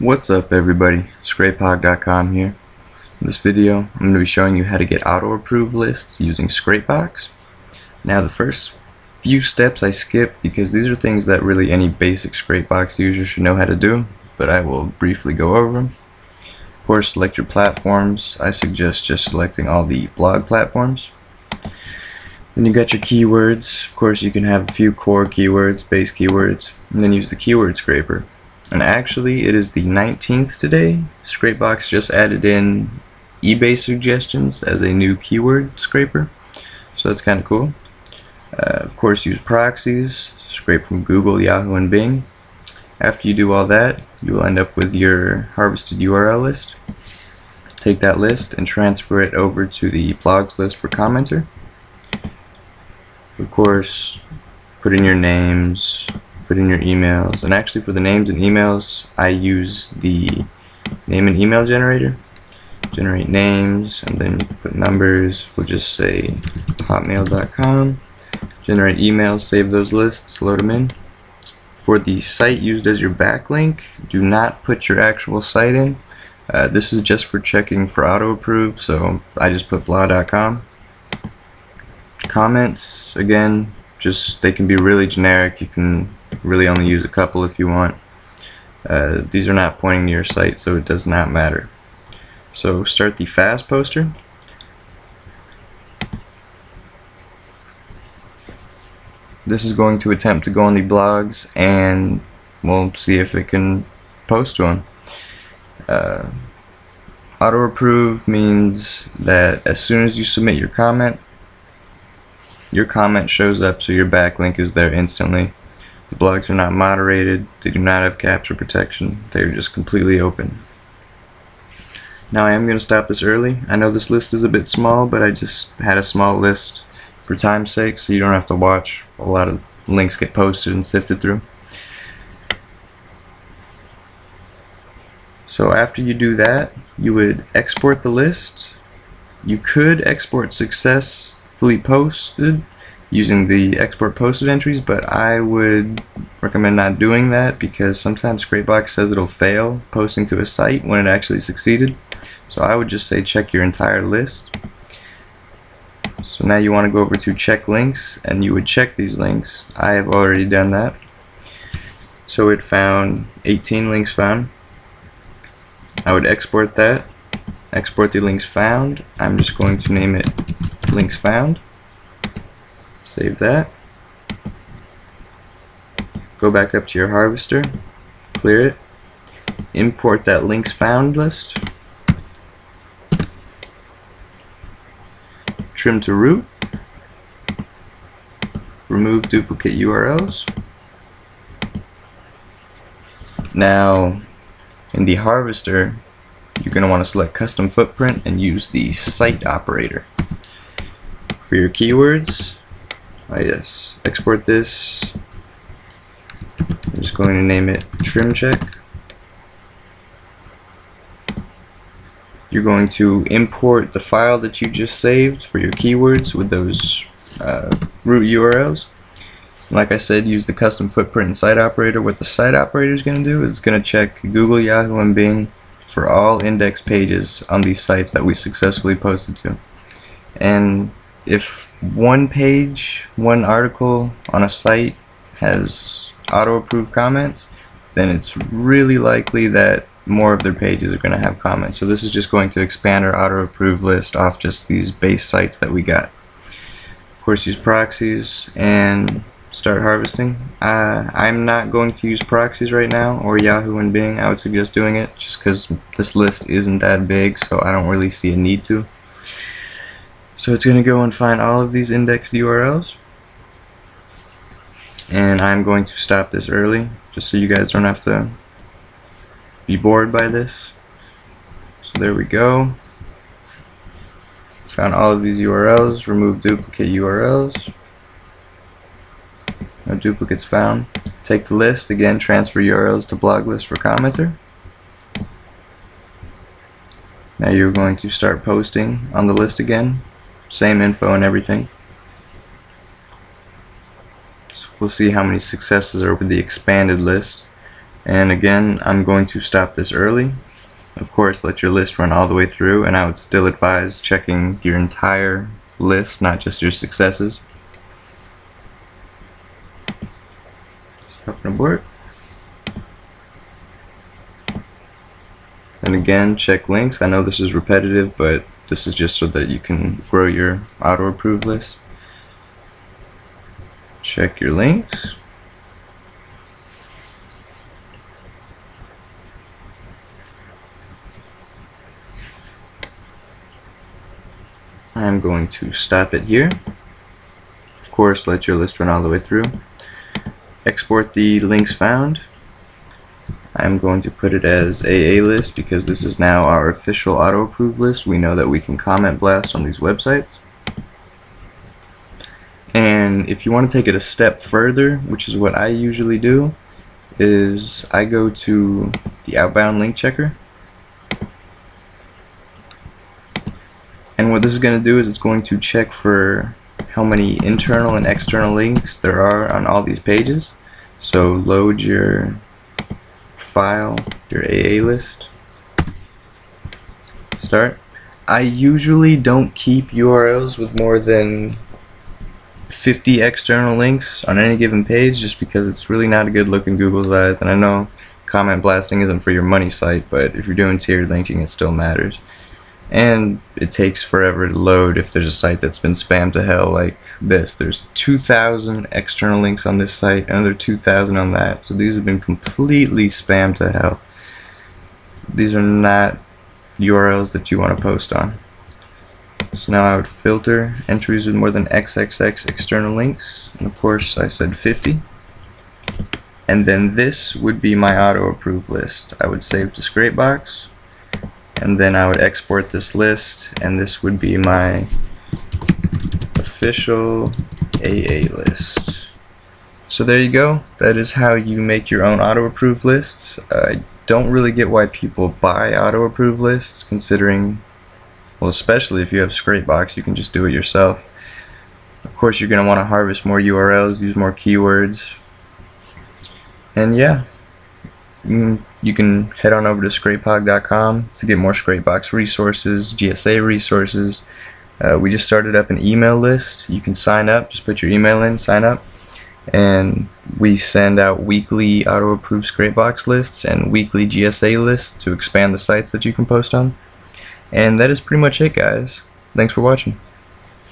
What's up everybody, ScrapeHog.com here. In this video, I'm going to be showing you how to get auto-approve lists using Scrapebox. Now the first few steps I skip because these are things that really any basic Scrapebox user should know how to do, but I will briefly go over them. Of course, select your platforms. I suggest just selecting all the blog platforms. Then you got your keywords. Of course, you can have a few core keywords, base keywords, and then use the keyword scraper. And actually, it is the 19th today. Scrapebox just added in eBay suggestions as a new keyword scraper. So that's kind of cool. Uh, of course, use proxies, scrape from Google, Yahoo, and Bing. After you do all that, you will end up with your harvested URL list. Take that list and transfer it over to the blogs list for commenter. Of course, put in your names, put in your emails. And actually for the names and emails I use the name and email generator. Generate names and then put numbers. We'll just say hotmail.com generate emails save those lists load them in. For the site used as your backlink do not put your actual site in. Uh, this is just for checking for auto approve so I just put blah.com comments again just they can be really generic. You can really only use a couple if you want. Uh, these are not pointing to your site, so it does not matter. So start the fast poster. This is going to attempt to go on the blogs and we'll see if it can post to them. Uh, auto approve means that as soon as you submit your comment, your comment shows up so your backlink is there instantly. The blogs are not moderated, they do not have captcha protection, they are just completely open. Now I am going to stop this early. I know this list is a bit small, but I just had a small list for time's sake, so you don't have to watch a lot of links get posted and sifted through. So after you do that, you would export the list. You could export successfully posted using the export posted entries, but I would recommend not doing that because sometimes Scrapebox says it'll fail posting to a site when it actually succeeded. So I would just say check your entire list. So now you want to go over to check links and you would check these links. I have already done that. So it found 18 links found. I would export that, export the links found. I'm just going to name it links found Save that. Go back up to your harvester, clear it, import that links found list, trim to root, remove duplicate URLs. Now, in the harvester, you're going to want to select custom footprint and use the site operator. For your keywords, Ah yes, export this. I'm just going to name it trim check. You're going to import the file that you just saved for your keywords with those uh, root URLs. Like I said, use the custom footprint and site operator. What the site operator is going to do is going to check Google, Yahoo, and Bing for all index pages on these sites that we successfully posted to. And if one page, one article on a site has auto-approved comments, then it's really likely that more of their pages are going to have comments. So this is just going to expand our auto-approved list off just these base sites that we got. Of course, use proxies and start harvesting. Uh, I'm not going to use proxies right now, or Yahoo and Bing. I would suggest doing it just because this list isn't that big, so I don't really see a need to. So it's going to go and find all of these indexed URLs. And I'm going to stop this early, just so you guys don't have to be bored by this. So there we go. Found all of these URLs, remove duplicate URLs. No duplicates found. Take the list, again transfer URLs to blog list for commenter. Now you're going to start posting on the list again same info and everything. So we'll see how many successes are with the expanded list. And again, I'm going to stop this early. Of course, let your list run all the way through, and I would still advise checking your entire list, not just your successes. Open abort. And again, check links. I know this is repetitive, but this is just so that you can grow your auto-approve list. Check your links. I'm going to stop it here. Of course, let your list run all the way through. Export the links found. I'm going to put it as AA list because this is now our official auto approve list. We know that we can comment blast on these websites. And if you want to take it a step further, which is what I usually do, is I go to the outbound link checker And what this is going to do is it's going to check for how many internal and external links there are on all these pages. So load your file, your AA list. Start. I usually don't keep URLs with more than 50 external links on any given page just because it's really not a good look in Google's eyes and I know comment blasting isn't for your money site but if you're doing tiered linking it still matters and it takes forever to load if there's a site that's been spammed to hell like this. There's 2,000 external links on this site another 2,000 on that. So these have been completely spammed to hell. These are not URLs that you want to post on. So now I would filter entries with more than XXX external links. And of course I said 50 and then this would be my auto approve list. I would save to Scrapebox and then I would export this list and this would be my official AA list. So there you go. That is how you make your own auto approve lists. I don't really get why people buy auto approve lists considering well especially if you have Scrapebox you can just do it yourself. Of course you're gonna want to harvest more URLs use more keywords. And yeah you can head on over to scrapehog.com to get more Scrapebox resources, GSA resources. Uh, we just started up an email list. You can sign up, just put your email in, sign up, and we send out weekly auto-approved Scrapebox lists and weekly GSA lists to expand the sites that you can post on. And that is pretty much it, guys. Thanks for watching.